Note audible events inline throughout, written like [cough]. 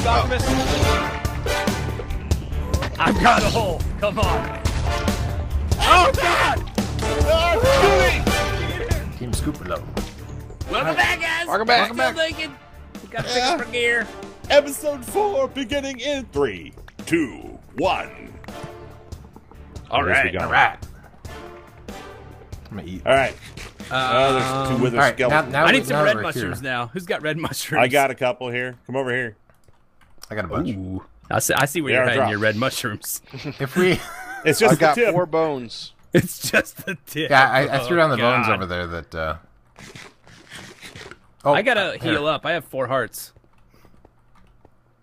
move, Optimus. I've got a hole. Come on. Oh God! Team Scoop low. Welcome back, guys. Welcome back. Still Welcome thinking. We gotta pick up our gear. Episode four, beginning in three, two, one. All Where right. All right. I'm gonna eat. All right. Uh, oh, there's two withered All right, now, skeletons. now I need some red mushrooms here. now. Who's got red [laughs] mushrooms? I got a couple here. Come over here. I got a bunch. Ooh. I see, I see where They you're hiding your red mushrooms. [laughs] If we, [laughs] It's just I've got tip. four bones. [laughs] it's just the tip. yeah, I, I threw down the Oh, bones over there. That. uh... Oh, I gotta here. heal up. I have four hearts.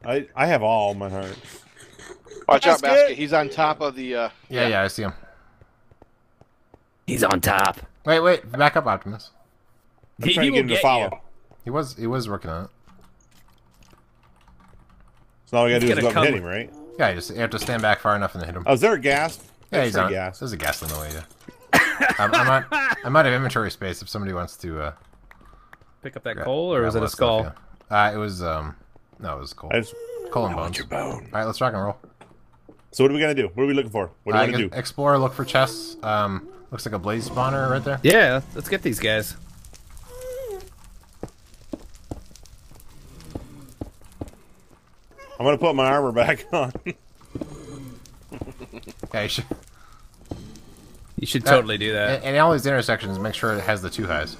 I, I have all my hearts. Watch out, Basket. basket. He's on top of the. Uh, Yeah, yeah, I see him. He's on top. Wait, wait, back up, Optimus. I'm He, trying he to will get him to follow. you. He was, he was working on it. So all we gotta do is go gonna up and hit him, right? Yeah, you just you have to stand back far enough and hit him. Oh, is there a ghast? yeah, he's on. ghast. There's a ghast in the way. Yeah. [coughs] I'm, I'm, out, I'm out of inventory space. If somebody wants to. Uh, Pick up that grab- coal, or grab was it a that stuff, skull? yeah. Uh, it was. Um, no, it was coal. I just, Coal and I bones. your bone. All right, let's rock and roll. So what are we gonna do? What are we looking for? What do Uh, we you wanna do? explore, look for chests. Um, looks like a blaze spawner right there. Yeah, let's get these guys. I'm gonna put my armor back on. Yeah, you should. You should Uh, totally do that. And, and all these intersections, make sure it has the two highs.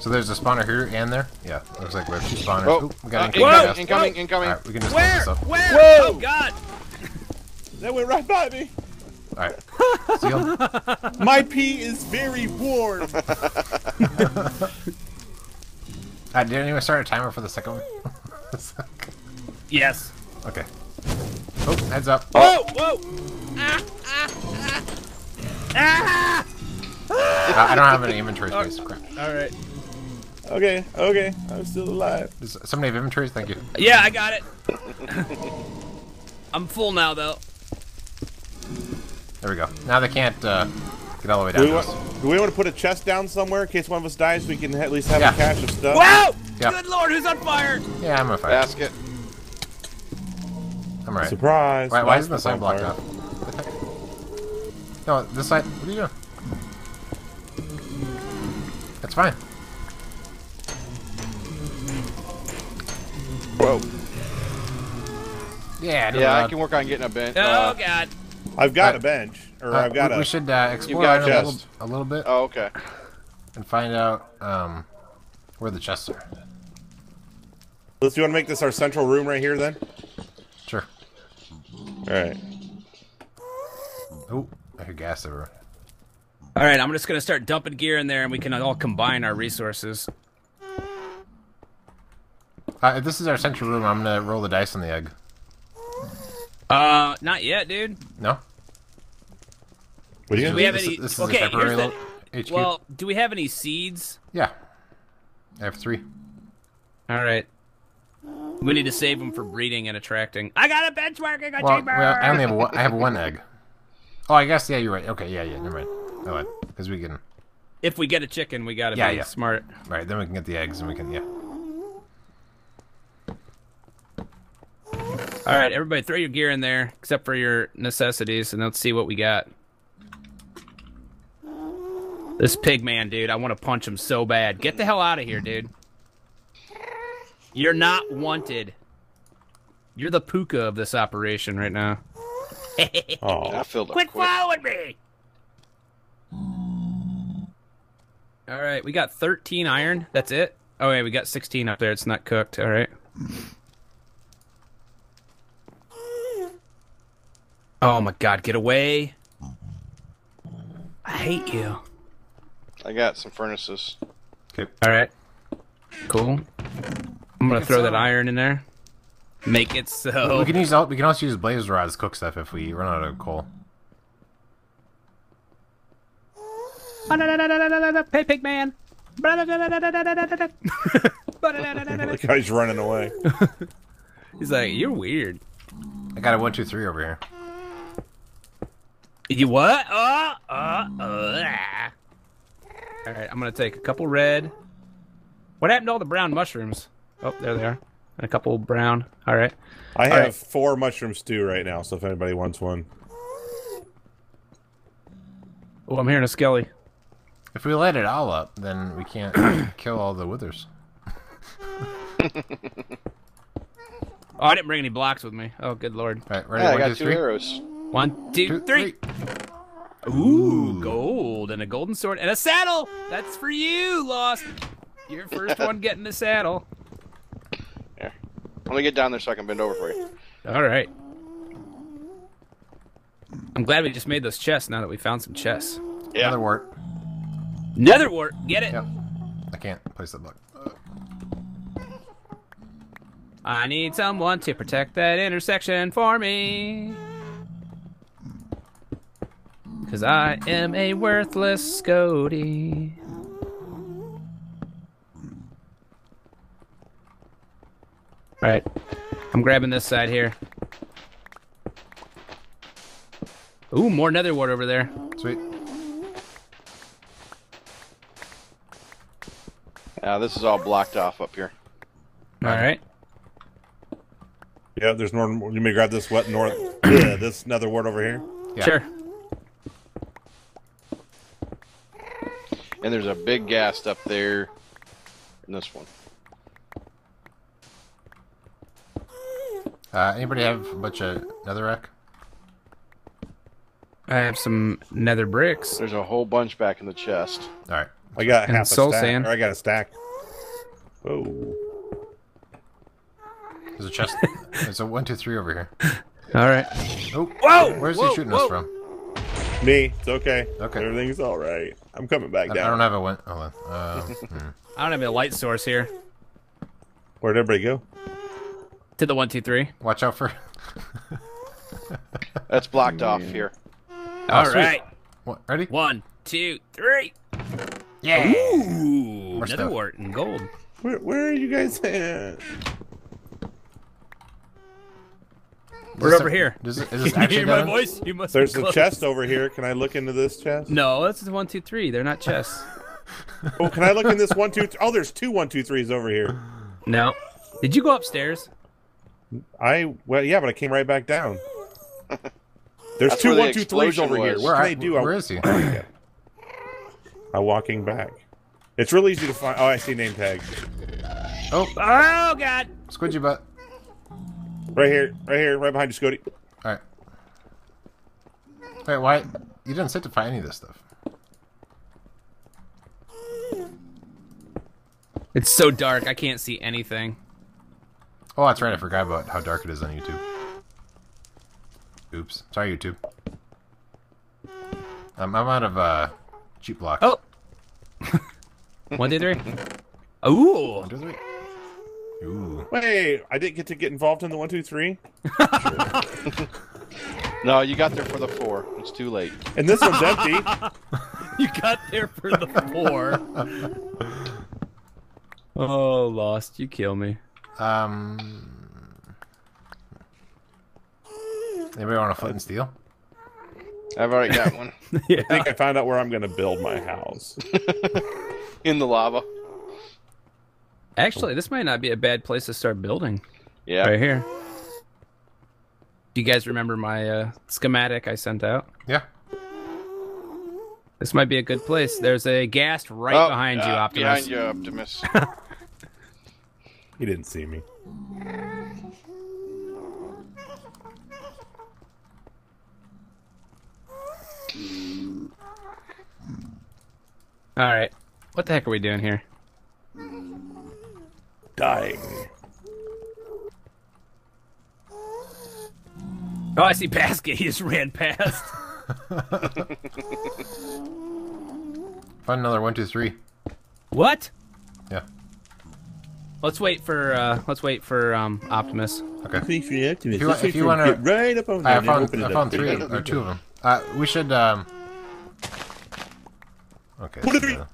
So there's a spawner here and there. Yeah, looks like we have two spawners. oh, Oop, we got uh, incoming incoming, chest. incoming, incoming. All right, we can just Where? this up. Where? Whoa! Oh God! [laughs] that went right by me. All right, sealed. [laughs] My pee is very warm. [laughs] Uh, did anyone start a timer for the second one? Yes. okay. Oh, heads up. Whoa! Whoa! Ah! Ah! ah. Uh, I don't have any inventory space. Crap. [laughs] All right. okay, okay, I'm still alive. Does somebody have inventories? Thank you. Yeah, I got it. [laughs] I'm full now, though. There we go. Now they can't uh, get all the way Do down we, to want, do we want to put a chest down somewhere in case one of us dies? We can at least have Yeah. a cache of stuff. Wow! Yeah. Good lord, who's on fire? Yeah, I'm gonna. Basket. I'm right. Surprise! Why, why isn't the Basket's sign blocked fire. off? No, this side. What are you doing? That's fine. Whoa. Yeah, no, Yeah, I can work on getting a bench. Oh Uh, God! I've got Uh, a bench, or uh, I've got we, a. we should uh, explore got a little, chest. a little bit oh, okay. and find out um, where the chests are. Let's. Do you want to make this our central room right here then? Sure. All right. Oh, I hear ghast everywhere. All right, I'm just gonna start dumping gear in there, and we can all combine our resources. Uh, if this is our central room, I'm gonna roll the dice on the egg. Uh, not yet, dude. No? What are you Do we have this, any? This is okay, a temporary here's the. HQ. Well, do we have any seeds? yeah. I have three. All right. We need to save them for breeding and attracting. I got a benchmarking a Well, chamber. well, I only have one, I have one egg. Oh, I guess yeah, you're right. Okay, yeah, yeah, never mind. Oh, I lied because we can. If we get a chicken, we gotta Yeah, be yeah. smart. Right, then we can get the eggs and we can yeah. All right, everybody, throw your gear in there, except for your necessities, and let's see what we got. This pig man, dude, I want to punch him so bad. Get the hell out of here, dude. You're not wanted. You're the puka of this operation right now. [laughs] Oh, I filled up Quit quick. following me! All right, we got 13 iron. That's it. Oh, yeah, we got 16 up there. It's not cooked. All right. Oh my god, get away. I hate you. I got some furnaces. Okay. All right. Cool. I'm going it to throw that iron in there. Make it so. We can use we can also use blaze rods to cook stuff if we run out of coal. Hey, pig man. the guy's running away. He's like, you're weird. I got a one, two, three over here. You what? Uh, uh, uh. All right, I'm gonna take a couple red. What happened to all the brown mushrooms? Oh, there they are. And a couple brown. All right. I All have right. four mushroom stew right now, so if anybody wants one. Oh, I'm hearing a skelly. If we light it all up, then we can't [coughs] kill all the withers. [laughs] Oh, I didn't bring any blocks with me. Oh, good lord. All right, ready? Yeah, I One, got two, two three. arrows. One, two, Two, three. three. Ooh, gold and a golden sword and a saddle. That's for you, Lost. You're first one getting the saddle. Here. Let me get down there so I can bend over for you. All right. I'm glad we just made those chests now that we found some chests. Yeah. Another wart. Nether wart, get it? Yep. I can't place that block. I need someone to protect that intersection for me. Because I am a worthless Scody. Alright. I'm grabbing this side here. Ooh, more nether wart over there. Sweet. Yeah, this is all blocked off up here. Alright. Yeah, there's northern. You may grab this wet north. yeah, [coughs] this nether wart over here. Yeah. Sure. And there's a big ghast up there in this one. Uh, anybody have a bunch of netherrack? I have some nether bricks. There's a whole bunch back in the chest. All right. I got And half a soul stack. sand. Or I got a stack. Oh, There's a chest. [laughs] There's a one, two, three over here. Alright. Oh, Whoa! Where's Whoa, he shooting whoa. us from? [laughs] me. It's okay. Okay. Everything's all right. I'm coming back I, I don't have a one. Hold on. Uh, hmm. I don't have a light source here. Where'd everybody go? To the one, two, three. Watch out for. [laughs] That's blocked off here. All sweet. right. What, ready? One, two, three. Yeah. Ooh, nether stuff. wart and gold. Where, where are you guys at? We're over here. Is, this- is [laughs] this Can you actually hear my done? voice? You must. There's be a chest over here. Can I look into this chest? No, that's the one, two, three. They're not chests. [laughs] Oh, can I look in this one, two, th- Oh, there's two one, two, threes over here. no. Did you go upstairs? I well, yeah, but I came right back down. There's That's two where the two, threes over here. was. What Where, can I- I do? where I, is he? [coughs] I'm walking back. It's really easy to find. Oh, I see name tag. Oh, Oh God! squidgy butt. Right here, right here, right behind you, Scotty. All right. Wait, why? You didn't sit to find any of this stuff. It's so dark. I can't see anything. Oh, that's right. I forgot about how dark it is on YouTube. Oops. Sorry, YouTube. Um, I'm out of uh, cheap blocks. Oh. [laughs] one, two, three. Ooh. One, two, three. Ooh. Wait, I didn't get to get involved in the one, two, three, [laughs] No, you got there for the four. It's too late. and this one's empty. [laughs] You got there for the four. oh, lost. You kill me. Um. Anybody want a flint and steel? I've already got one [laughs] yeah. I think I found out where I'm going to build my house. in the lava. Actually, this might not be a bad place to start building. Yeah. Right here. Do you guys remember my uh, schematic I sent out? Yeah. This might be a good place. There's a ghast right Oh, behind you, uh, Optimus. Behind you, Optimus. [laughs] He didn't see me. All right. What the heck are we doing here? Dying. Oh, I see Basket. He just ran past. [laughs] Find another one, two, three. what? Yeah. Let's wait for uh let's wait for um Optimus. Okay. If you, If you, wa- if you want to, right up over I there, and then found open it I up. found three or two of them. Uh, we should um. Okay. One, two, three. uh,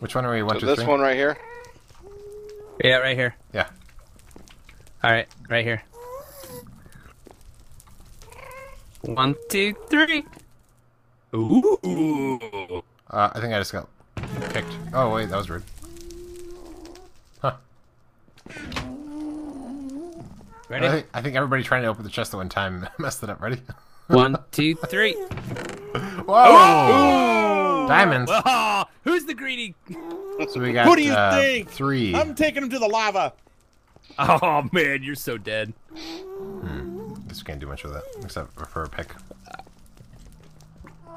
which one are we? One, so two, this three? one right here. Yeah, right here. Yeah. All right, right here. One, two, three. Ooh. Uh, I think I just got picked. Oh wait, that was rude. Huh. Ready? I think, I think everybody trying to open the chest at one time [laughs] messed it up. Ready? One, two, three. [laughs] Whoa! Ooh. Diamonds. Whoa who's the greedy? So we got Who do you uh, think? three. I'm taking him to the lava. Oh man, you're so dead. Just can't do much with that except for a pick.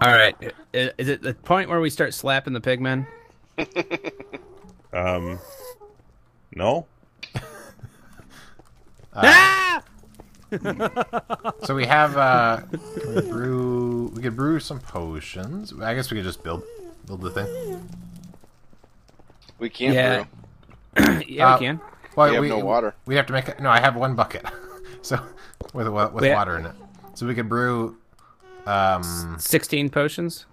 All right, is it the point where we start slapping the pigmen? [laughs] Um, no. [laughs] ah! [laughs] So we have uh, can we brew. We could brew some potions. I guess we could just build build the thing. We can't Yeah. brew. [clears throat] yeah, Uh, we can. Well, We have we, no water. We have to make. it. No, I have one bucket. [laughs] so with with We- water in it. So we could brew. Um, Sixteen potions.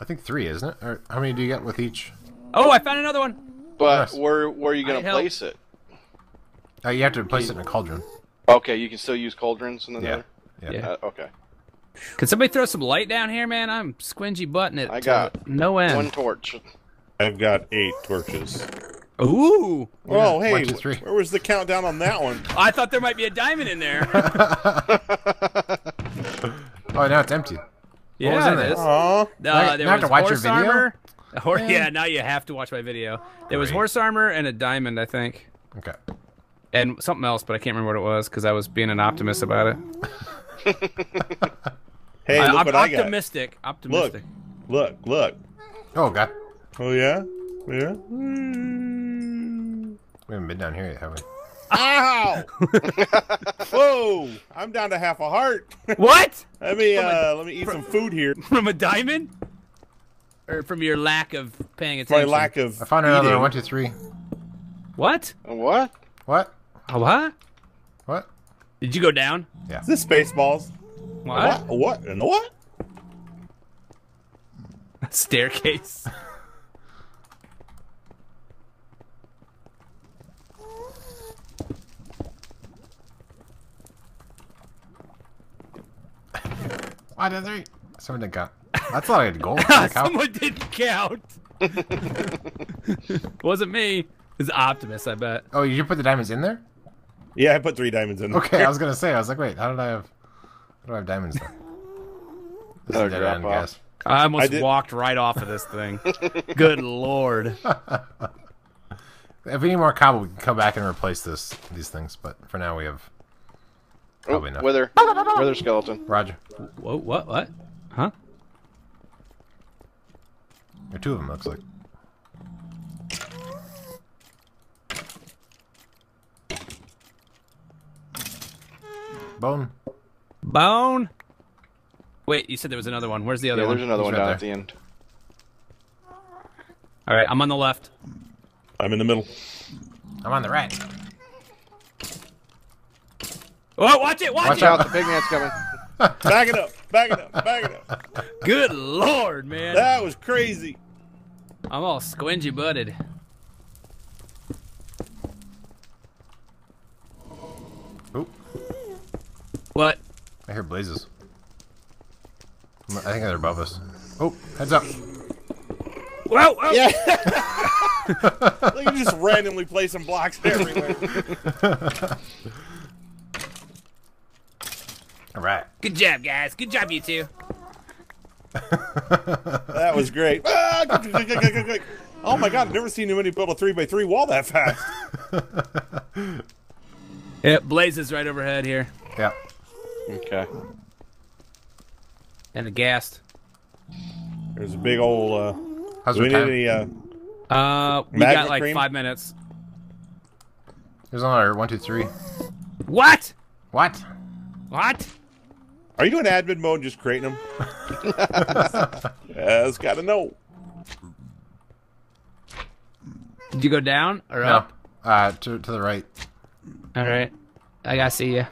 I think three, isn't it? Or how many do you get with each? Oh, I found another one. But Nice. where where are you gonna I help. place it? Oh, you have to place it in a cauldron. Okay, you can still use cauldrons in the Yeah. nether? Yeah. Yeah. Uh, okay. Can somebody throw some light down here, man? I'm squingy butting it. I got no end. One torch. I've got eight torches. Ooh, Oh, hey, one, two, three. where was the countdown on that one? [laughs] I thought there might be a diamond in there. [laughs] Oh, now it's empty. yeah, was in it there? is. Aw. Uh, Now- there have was to watch your horse video? armor. [laughs] Hor- yeah, now you have to watch my video. There was horse armor and a diamond, I think, Okay. and something else, but I can't remember what it was because I was being an optimist about it. Hey, I- look I'm what I got. optimistic. Optimistic. Look, look. Oh god, Oh yeah, yeah. we haven't been down here yet, have we? Ow! [laughs] Whoa! I'm down to half a heart. What? [laughs] let me uh, let me eat some food here. From a diamond? Or from your lack of paying attention? My attention? lack of I found another eating. one, two, three. What? What? What? A what? What? Did you go down? Yeah. Is this Spaceballs? What? What? What? And what? [laughs] Staircase. One, two, three. Someone didn't count. That's not a good goal. [laughs] Didn't. Someone didn't count. [laughs] Wasn't me. It's Optimus, I bet. Oh, you put the diamonds in there? Yeah, I put three diamonds in. there. Okay, I was gonna say. I was like, wait, how did I have? How do I have diamonds there? [laughs] This Another is oh, dead end, off. guys. I almost I walked right off of this thing. [laughs] Good lord. [laughs] If we need more cobble, we can come back and replace this these things. But for now, we have Oh, Probably not. wither. Wither skeleton. Roger. Whoa, what? What? Huh? There are two of them looks like. Bone. Bone? Wait, you said there was another one. Where's the other Yeah, one? there's another He's one right down there. at the end. All right, I'm on the left. I'm in the middle. I'm on the right. Oh, watch it! Watch, Watch it! out, the big man's coming. [laughs] Back it up. Back it up. Back it up. Good lord, man! That was crazy. I'm all squingy butted. Oop. What? I hear blazes. I think they're above us. Oh, heads up. Whoa! whoa. Yeah. [laughs] like you just randomly placing blocks everywhere. All right. Good job, guys. Good job, you two. That was great. Ah. Oh my god, I've never seen anybody build a three by three wall that fast. Yeah, blazes right overhead here, Yeah. Okay. and the ghast. There's a big old. Uh, How's do we need time? any? Uh, Uh, we got like cream? five minutes. There's another one, two, three. What? What? What? are you doing admin mode? Just creating them? [laughs] yeah, it's got to know. Did you go down or No. up? Uh, to to the right. All right, I gotta see you.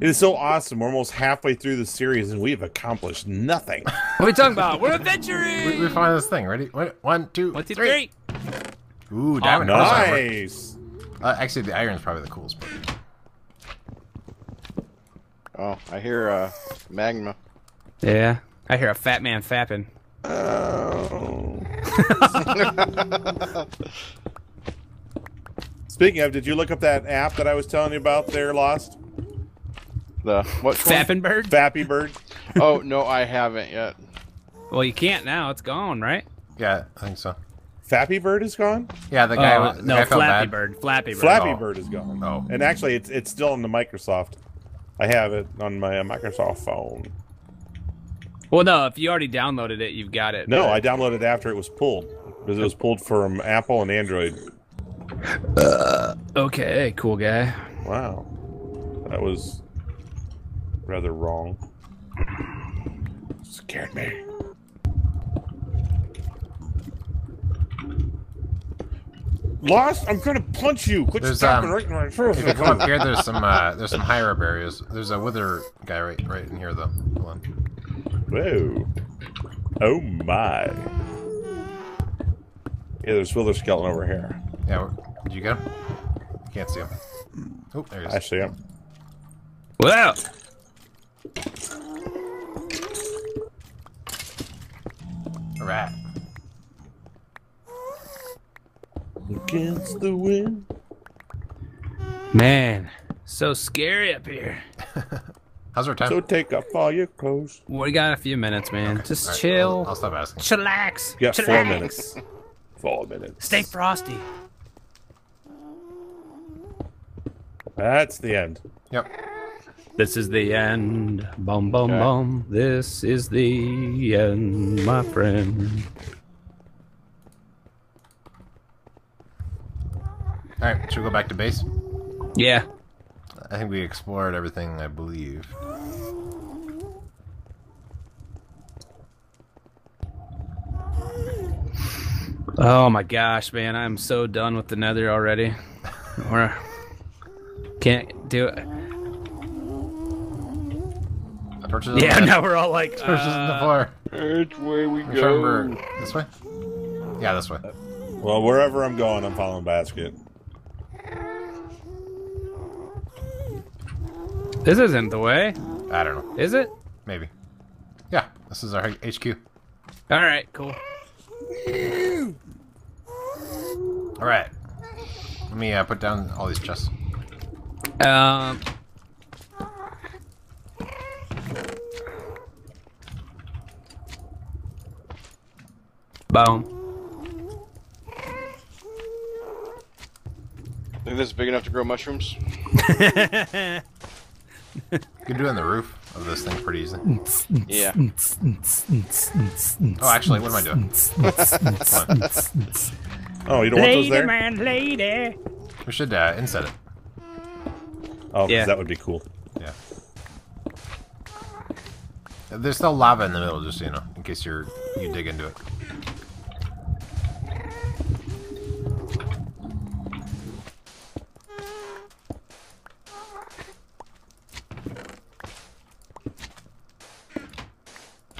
It is so awesome. We're almost halfway through the series and we've accomplished nothing. What are we talking about? We're adventuring. We, we found this thing. Ready? One, one, two, One, two, three. three. Ooh, diamond horse armor. nice. Uh, actually, the iron's probably the coolest part. Oh, I hear uh, magma. Yeah, I hear a fat man fapping. Oh. [laughs] Speaking of, did you look up that app that I was telling you about there, Lost? The what? one? Fappinbird? Fappy Bird? oh no, I haven't yet. Well, you can't now. It's gone, right? Yeah, I think so. Fappy Bird is gone? Yeah, the guy. Uh, the no, guy Flappy bad. Bird. Flappy Bird. Flappy Oh. Bird is gone. Oh. And actually, it's it's still in the Microsoft. I have it on my uh, Microsoft phone. Well, no, if you already downloaded it, you've got it. No, but- I downloaded it after it was pulled because it was pulled from Apple and Android. Okay, cool guy. Wow, that was rather wrong. Scared me. Lost, I'm gonna punch you. Quit There's, stopping um, right in my If you come up here, there's some uh, there's some higher up areas. There's a wither guy right right in here though. Hold on. Whoa. Oh my. Yeah, there's Wither Skeleton over here. Yeah, did you get him? Can't see him. Oh, there he is. I see him. Wow. A rat. Against the wind. Man, so scary up here. [laughs] How's our time? So take off all your clothes. We got a few minutes, man. Just All right, chill. I'll, I'll stop asking. Chillax. You got four minutes. Four minutes. Stay frosty. That's the end. Yep. This is the end. Bum bum Okay. bum. This is the end, my friend. All right, should we go back to base? Yeah. I think we explored everything. I believe. Oh my gosh, man, I'm so done with the Nether already. [laughs] Or can't do it. Torches on Yeah, bed. now we're all like, Torches on the uh, floor. Which way we If I remember this way. Yeah, this way. Well, wherever I'm going, I'm following basket. this isn't the way, I don't know. is it? Maybe. Yeah, this is our HQ. All right, cool. All right. Let me uh, put down all these chests. Um, boom. Think this is big enough to grow mushrooms? You can do it on the roof of this thing pretty easily. Yeah. Oh, actually, what am I doing? Oh, you don't want those there? man, lady. We should uh, inset it. Oh, 'cause Yeah. that would be cool. Yeah. There's still lava in the middle, just so you know, in case you're you dig into it.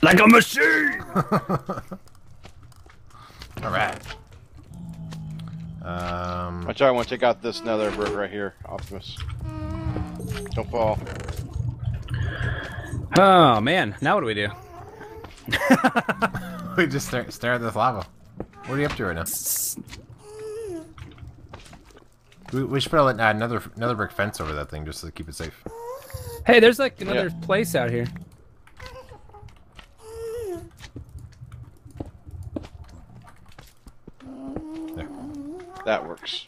Like a machine. [laughs] All right. Um, Watch out, I want to take out this nether brick right here, Optimus. Don't fall. Oh man, now what do we do? [laughs] we just stare, stare at this lava. What are you up to right now? We, we should put a, uh, another another brick fence over that thing just to keep it safe. Hey, there's like another Yeah. place out here. That works.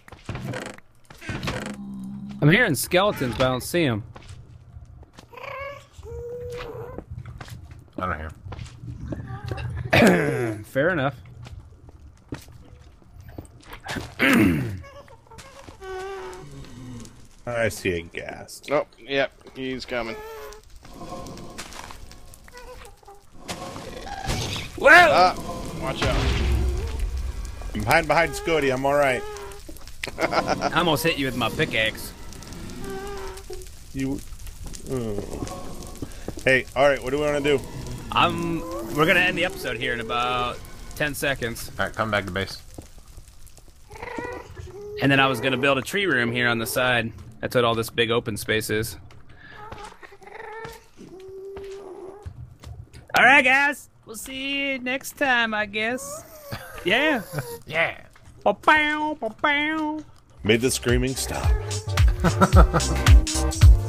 I'm hearing skeletons, but I don't see them. I don't hear. [clears throat] Fair enough. [clears throat] I see a ghast. Oh, yep, he's coming. Whoa! Ah, watch out. I'm hiding behind Scotty. I'm all right. [laughs] I almost hit you with my pickaxe. You. Oh. Hey, all right. What do we want to do? I'm. We're gonna end the episode here in about ten seconds, All right, come back to base. and then I was gonna build a tree room here on the side. That's what all this big open space is. All right, guys. We'll see you next time, I guess. Yeah. [laughs] Yeah. Ba-bow, ba-bow. Made the screaming stop. [laughs]